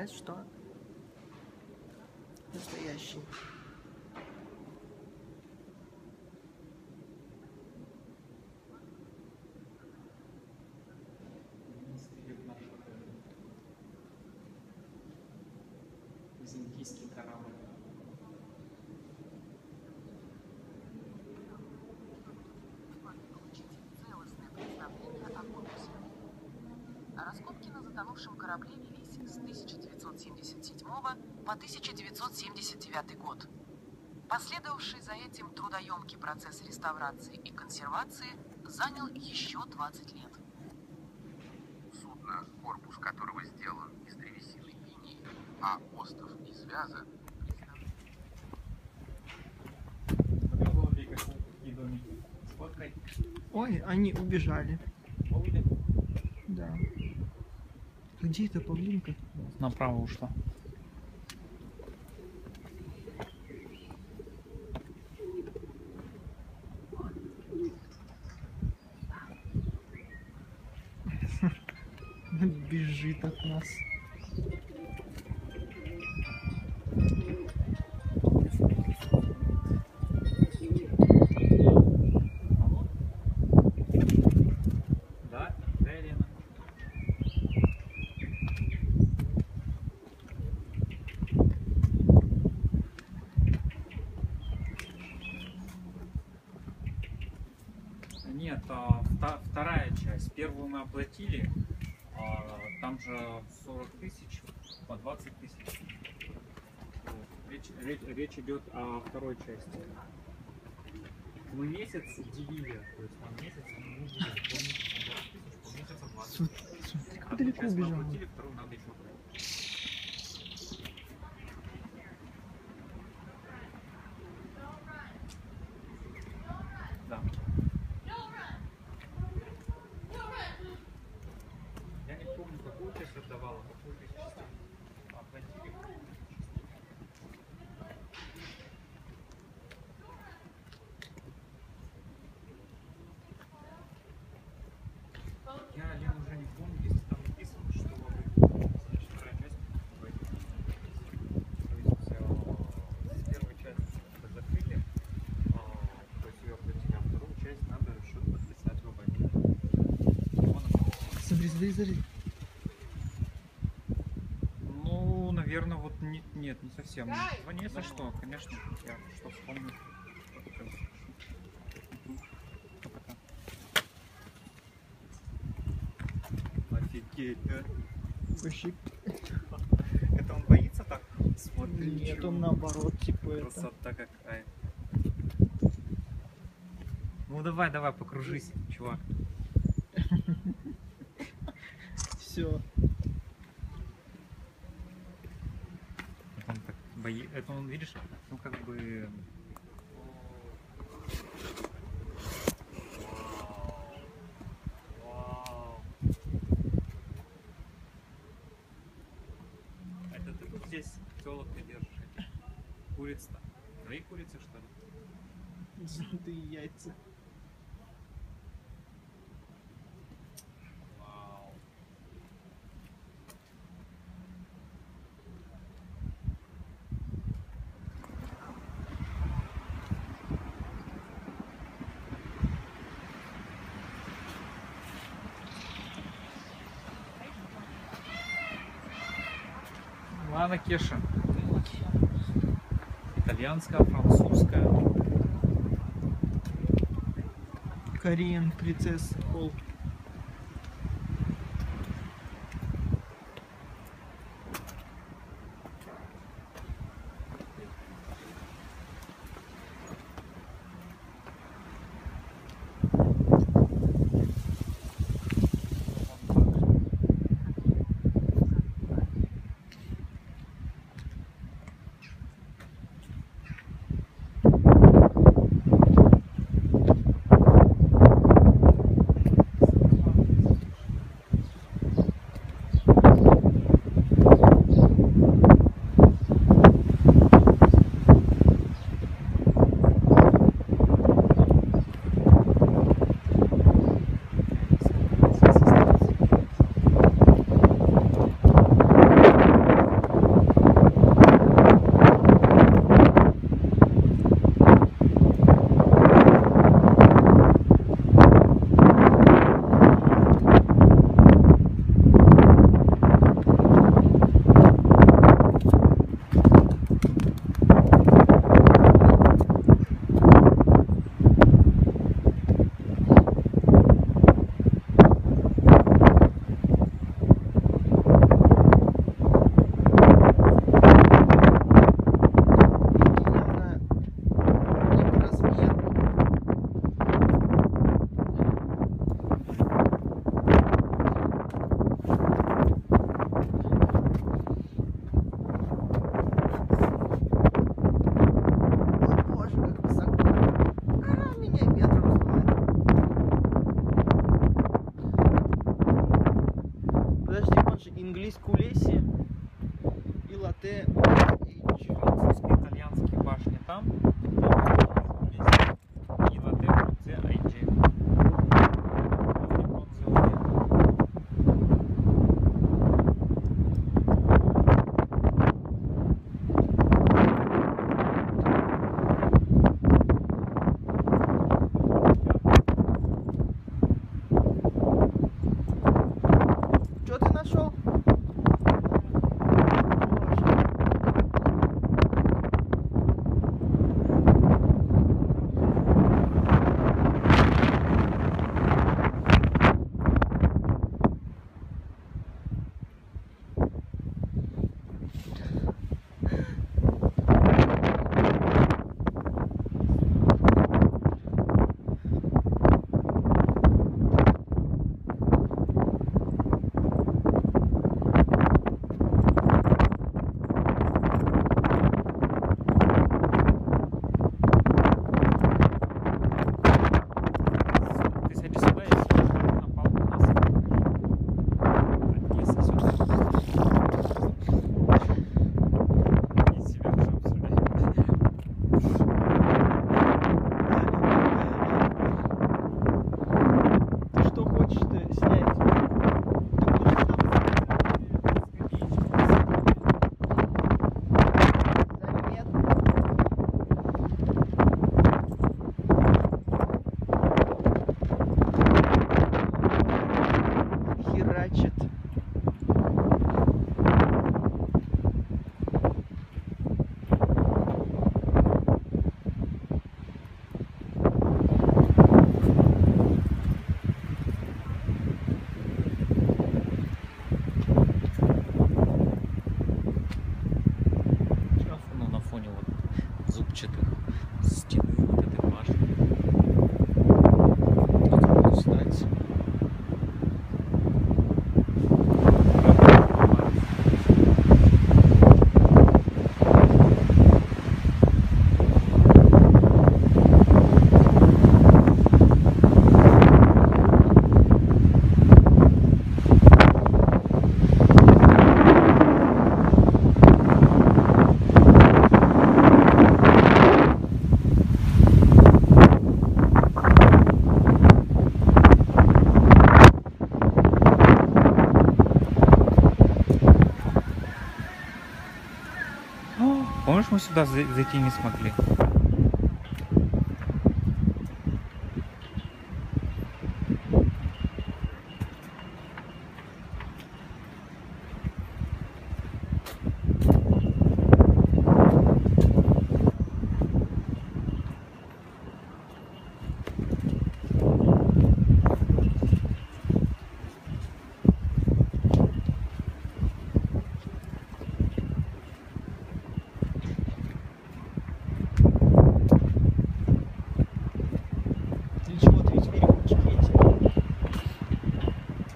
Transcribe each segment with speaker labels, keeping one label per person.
Speaker 1: говорят, что настоящий.
Speaker 2: Византийский корабль.
Speaker 3: Раскопки на затонувшем корабле 1977 по 1979 год. Последовавший за этим трудоемкий процесс реставрации и консервации занял еще 20 лет.
Speaker 4: Судно, корпус которого сделан из древесины инии, а остов из вяза.
Speaker 1: Ой, они убежали. Да. Где эта павлинка?
Speaker 2: Направо ушла.
Speaker 1: Бежит от нас.
Speaker 2: Часть. Первую мы оплатили, а, там же 40 тысяч по 20 тысяч. Речь, речь- речь идет о второй части. Мы месяц делили, то есть там месяц полмесяца 20 тысяч, полмесяца 20
Speaker 1: Су- Смотри, как далеко
Speaker 2: часть мы
Speaker 1: убежал.
Speaker 2: оплатили, вторую надо еще оплатить. Да. Я не помню, какую часть отдавала, какую часть оплатили. Я, Лен, уже не помню, если там написано, что значит, вторая часть пойдет. То есть оплатили.
Speaker 1: Смотри, смотри, смотри.
Speaker 2: Ну, наверное, вот не- нет, не совсем. Звони, если что, конечно, я что вспомню. Офигеть, да?
Speaker 1: Вообще,
Speaker 2: Это он боится так? Смотри,
Speaker 1: нет,
Speaker 2: чё.
Speaker 1: он наоборот, типа это.
Speaker 2: Красота какая. Ну давай, давай, покружись, чувак.
Speaker 1: Все.
Speaker 2: Это он так бои... Это он, видишь, ну как бы... Вау. Это ты тут здесь телок держишь? этих? Куриц-то? Твои курицы, что ли?
Speaker 1: Золотые яйца.
Speaker 2: Ладно, Кеша. Итальянская, французская.
Speaker 1: Korean Princess Hall.
Speaker 2: інгліс кулесі і лате и итальянские башни башні там. Сюда за- зайти не смогли?
Speaker 1: Для чего ты ведь перепутчик эти?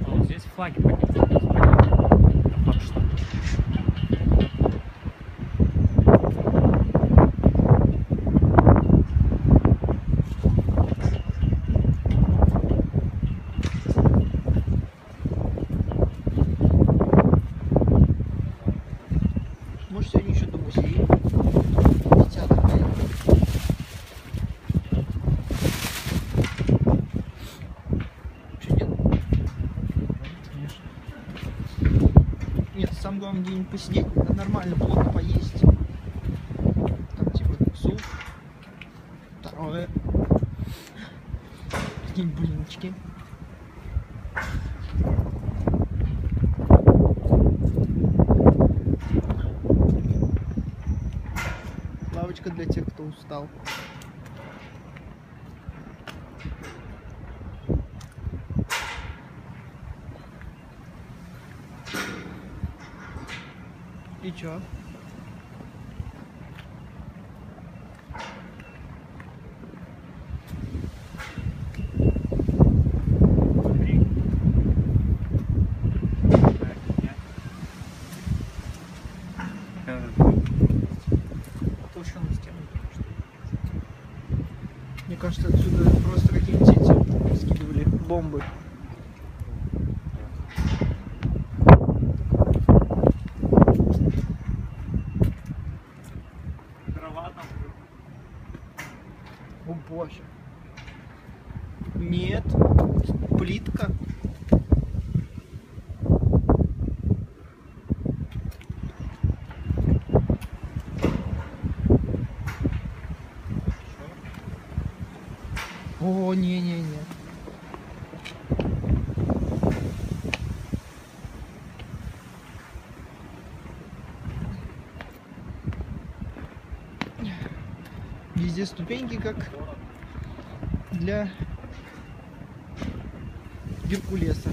Speaker 2: А вот здесь флаги. Это факт, что
Speaker 1: Может, сегодня еще до музея. Посидеть, нормально, плотно поесть. Там типа суп. Второе. Какие-нибудь блинчики. Лавочка для тех, кто устал. Чё? Толщину стены. Мне кажется, отсюда просто какие-нибудь скидывали бомбы. О, не-не-не. Везде ступеньки, как для Геркулеса.